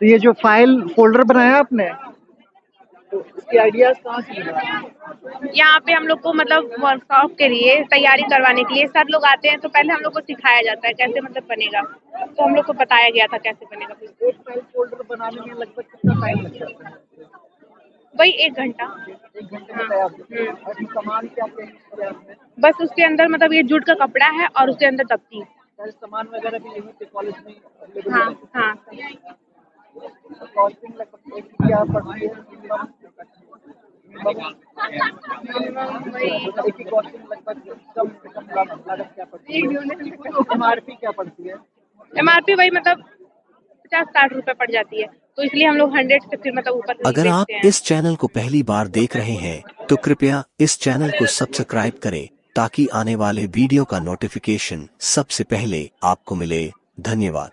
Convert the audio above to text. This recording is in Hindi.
तो ये जो फ़ाइल फोल्डर बनाया आपने तो इसकी आइडियाज़ कहाँ से मिला? यहाँ पे हम लोग को मतलब वर्कशॉप के लिए तैयारी करवाने के लिए सर लोग आते हैं तो पहले हम लोग को सिखाया जाता है कैसे मतलब बनेगा। तो हम लोग को बताया गया था कैसे बनेगा। एक फ़ाइल फोल्डर बनाने में लगभग कितना टाइम लग जाता है? वही एक घंटा। है। बस उसके अंदर मतलब ये जूट का कपड़ा है और उसके अंदर सारे सामान वगैरह भी यहीं पे कॉलेज में हाँ हाँ। कॉस्टिंग लगभग एक क्या पड़ती है एम आर पी वही मतलब पचास साठ रुपए पड़ जाती है। तो इसलिए हम लोग हंड्रेड से फिर मतलब ऊपर अगर आप इस चैनल को पहली बार देख रहे हैं तो कृपया इस चैनल को सब्सक्राइब करें ताकि आने वाले वीडियो का नोटिफिकेशन सबसे पहले आपको मिले। धन्यवाद।